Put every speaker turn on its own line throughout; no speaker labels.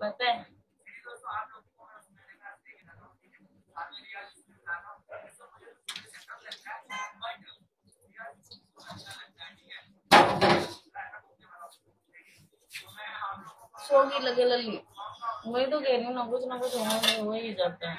पता है। सोगी लगे लल्ली वही तो कह रही हूँ ना कुछ ना कुछ होने हो ही जाता है।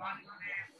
one left.